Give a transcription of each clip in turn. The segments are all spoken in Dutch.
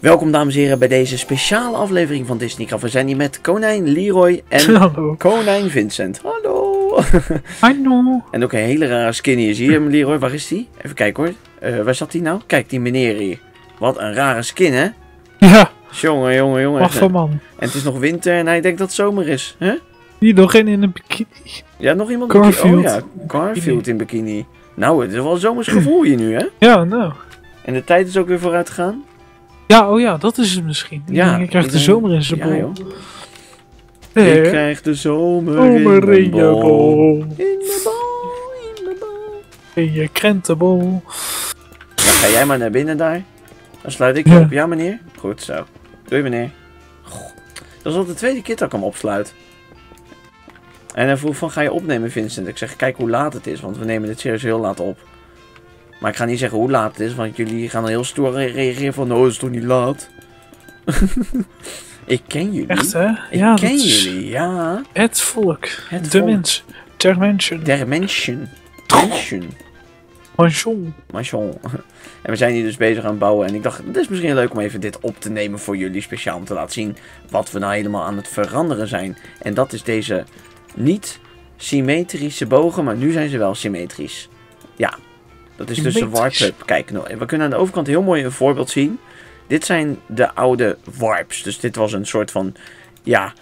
Welkom dames en heren bij deze speciale aflevering van Disney Craft. We zijn hier met konijn Leroy en Hallo. konijn Vincent. Hallo! Hallo. en ook een hele rare skinny is hier, Leroy. Waar is die? Even kijken hoor. Eh, waar zat die nou? Kijk, die meneer hier. Wat een rare skin, hè? Ja, Jongen, jongen, jongen. wacht van man. En het is nog winter en hij denkt dat het zomer is. hè? Hier nog één in een bikini. Ja, nog iemand? Garfield. Oh ja, Garfield in bikini. Nou, het is wel een zomers gevoel hier nu, hè? Ja, nou. En de tijd is ook weer vooruit gegaan. Ja, oh ja, dat is het misschien. Ja, je krijgt de zomer in zijn Ja, bol. joh. Nee, Ik krijg de zomer, Zomer in in je bol. bol. In mijn bol, in mijn bol. In je krentenbol. Dan ga jij maar naar binnen daar. Dan sluit ik je Ja. op. Ja, meneer? Goed zo. Doei, meneer. Goh, Dat is al de tweede keer dat ik hem opsluit. En hij vroeg van, ga je opnemen, Vincent? Ik zeg, kijk hoe laat het is, want we nemen dit serieus heel laat op. Maar ik ga niet zeggen hoe laat het is, want jullie gaan heel stoer re- reageren van, oh, het is toch niet laat? ik ken jullie. Echt, hè? Ik ja, ken jullie, ja. Het volk. Het de volk. mens. Ter mensen. Der Menschen. Menschen. Manchon. En we zijn hier dus bezig aan het bouwen. En ik dacht, het is misschien leuk om even dit op te nemen voor jullie. Speciaal om te laten zien wat we nou helemaal aan het veranderen zijn. En dat is deze niet symmetrische bogen. Maar nu zijn ze wel symmetrisch. Ja, dat is dus de warp hub. Kijk, nou, we kunnen aan de overkant heel mooi een voorbeeld zien. Dit zijn de oude warps. Dus dit was een soort van, ja,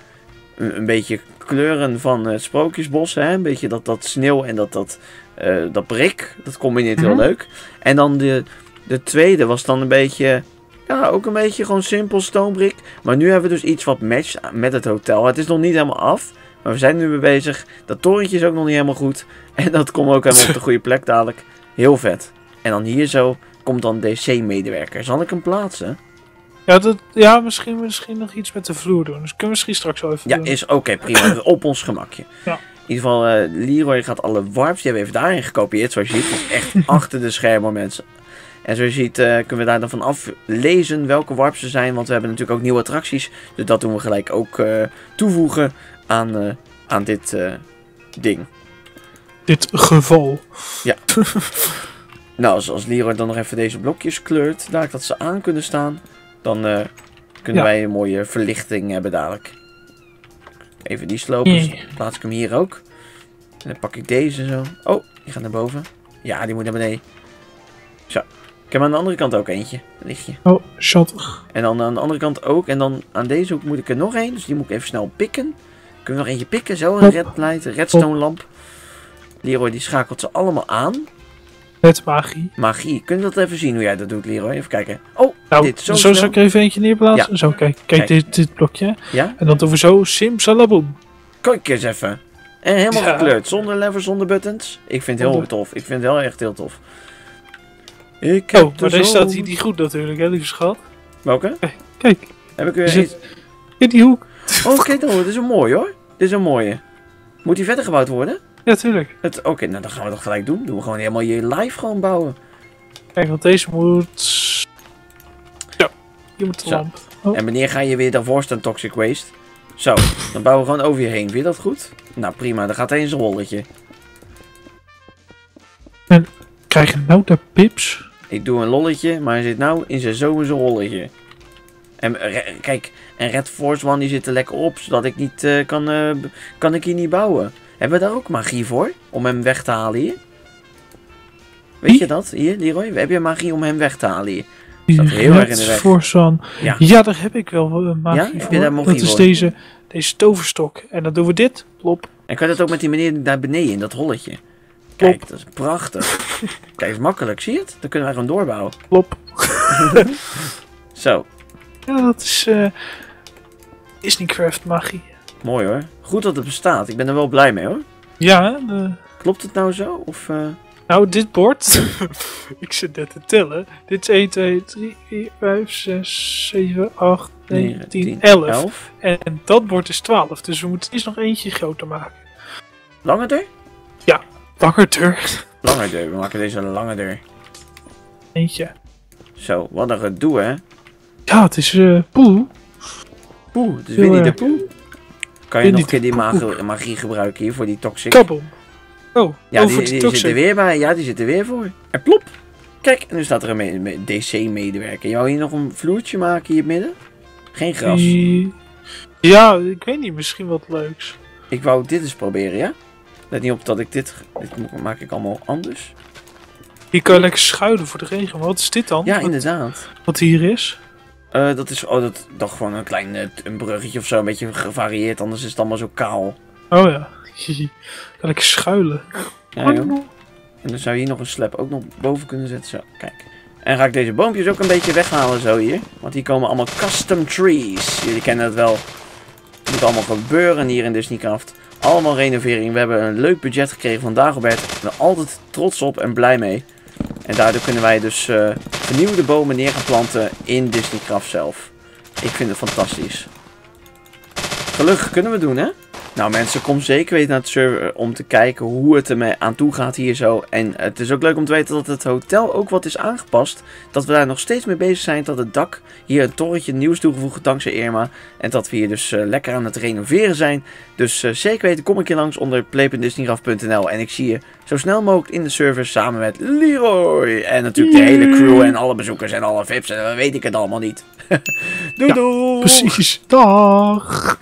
een, een beetje kleuren van het sprookjesbos. Hè? Een beetje dat, dat sneeuw en dat, dat, eh, dat brik. Dat combineert heel Mhm. leuk. En dan de, de tweede was dan een beetje, ja, ook een beetje gewoon simpel stoombrick. Maar nu hebben we dus iets wat matcht met het hotel. Het is nog niet helemaal af. Maar we zijn nu mee bezig. Dat torentje is ook nog niet helemaal goed. En dat komt ook helemaal op de goede plek dadelijk. Heel vet. En dan hier zo komt dan DC-medewerker. Zal ik hem plaatsen? Ja, dat, ja misschien, misschien nog iets met de vloer doen. Dus kunnen we misschien straks wel even Ja, doen. is oké, prima. Op ons gemakje. Ja. In ieder geval, eh, Leroy gaat alle warps, die hebben we even daarin gekopieerd, zoals je ziet. Echt achter de schermen, mensen. En zoals je ziet, eh, kunnen we daar dan van aflezen welke warps er zijn. Want we hebben natuurlijk ook nieuwe attracties. Dus dat doen we gelijk ook eh, toevoegen aan, aan dit ding. Dit geval. Nou, als, als Leroy dan nog even deze blokjes kleurt, dadelijk dat ze aan kunnen staan, dan eh, kunnen Ja. wij een mooie verlichting hebben dadelijk. Even die slopen, dus plaats ik hem hier ook. En dan pak ik deze zo. Oh, die gaat naar boven. Ja, die moet naar beneden. Zo. Ik heb aan de andere kant ook eentje. Een lichtje. Oh, schattig. En dan aan de andere kant ook. En dan aan deze hoek moet ik er nog één. Dus die moet ik even snel pikken. Kunnen we nog eentje pikken? Zo, een Hop. red light, een redstone lamp. Leroy die schakelt ze allemaal aan. Met magie. Magie. Kun je dat even zien hoe jij dat doet, Leroy? Even kijken. Oh, Nou, dit zo zo, zal ik even eentje neerplaatsen. Zo, kijk. Kijk, Kijk. Dit, dit blokje. Ja? En dan doen we zo simsalaboom. Kijk eens even. En helemaal Ja. gekleurd. Zonder levers, zonder buttons. Ik vind het heel tof. Ik vind het wel echt heel tof. Ik heb Oh, maar deze staat hier niet goed natuurlijk, hè, lieve schat. Welke? Kijk, Heb ik weer Is eens... in die hoek. Oh, kijk dan. Dit is een mooie hoor. Dit is een mooie. Moet die verder gebouwd worden? Ja, tuurlijk. Oké, nou dan gaan we dat gelijk doen. Doen we gewoon helemaal je live gewoon bouwen. Kijk, want deze moet... Zo, hier moet de Zo. lamp. Oh. En wanneer ga je weer daarvoor staan, Toxic Waste? Zo, dan bouwen we gewoon over je heen. Vind je dat goed? Nou prima, dan gaat hij in zijn rolletje. Krijg je nou de pips? Ik doe een lolletje, maar hij zit nou in zijn zomerse rolletje. En kijk, en Red Force One die zit er lekker op, zodat ik niet eh, kan, eh, kan ik hier niet bouwen. Hebben we daar ook magie voor? Om hem weg te halen hier? Weet Wie? je dat? Hier, Leroy? Heb je magie om hem weg te halen hier? Staat heel erg in de weg. Voor. Ja. Ja, daar heb ik wel eh, magie Ja? Heb je voor. daar magie dat is voor? deze, deze toverstok. En dan doen we dit. Plop. En kan dat ook met die meneer daar beneden in dat holletje? Kijk, dat is prachtig. Kijk, is makkelijk, zie je het? Dan kunnen wij gewoon doorbouwen. Plop. Zo, Ja, dat is... eh Disneycraft magie. Mooi hoor. Goed dat het bestaat. Ik ben er wel blij mee hoor. Ja, de- Klopt het nou zo? Of, eh, Nou, dit bord. ik zit net te tellen. Dit is 1, 2, 3, 4, 5, 6, 7, 8, 9, 10, 11. 11? En dat bord is 12. Dus we moeten eerst nog eentje groter maken. Lange deur? Langer deur. Lange deur. We maken deze een lange deur. Eentje. Zo, wat een gedoe hè. Ja, het is eh poe. Poeh, het is Winnie de. Poe. Kan je nog een keer die magie, magie gebruiken hier voor die toxic? Kaboom. Oh, Ja, oh, die, voor die, die zit er weer bij. Ja, die zit er weer voor. En plop. Kijk, nu staat er een me- me- DC-medewerker. Je wou hier nog een vloertje maken hier midden? Geen gras. Ja, ik weet niet, misschien wat leuks. Ik wou dit eens proberen, ja? Let niet op dat ik dit... Dit maak ik allemaal anders. Hier kan je lekker schuilen voor de regen. Wat is dit dan? Ja, wat, inderdaad. wat hier is? Eh, dat is oh, dat, toch gewoon een klein eh, een bruggetje of zo. Een beetje gevarieerd, anders is het allemaal zo kaal. Oh ja. kan lekker schuilen. Ja, joh. En dan zou je hier nog een slab ook nog boven kunnen zetten. Zo, kijk. En ga ik deze boompjes ook een beetje weghalen zo hier. Want hier komen allemaal custom trees. Jullie kennen het wel. Het moet allemaal gebeuren hier in Disneycraft. Allemaal renovering. We hebben een leuk budget gekregen van Dagobert. Ik ben er altijd trots op en blij mee. En daardoor kunnen wij dus eh, vernieuwde bomen neer gaan planten in Disneycraft zelf. Ik vind het fantastisch. Gelukkig kunnen we doen, hè? Nou mensen, kom zeker weten naar het server om te kijken hoe het ermee aan toe gaat hier zo. En het is ook leuk om te weten dat het hotel ook wat is aangepast. Dat we daar nog steeds mee bezig zijn. Dat het dak hier een torentje nieuws toegevoegd dankzij Irma. En dat we hier dus eh, lekker aan het renoveren zijn. Dus eh, zeker weten, kom een keer langs onder play.disneygraf.nl. En ik zie je zo snel mogelijk in de server samen met Leroy. En natuurlijk de hele crew en alle bezoekers en alle vips. En dan weet ik het allemaal niet. doei Ja, doei! Precies. Dag.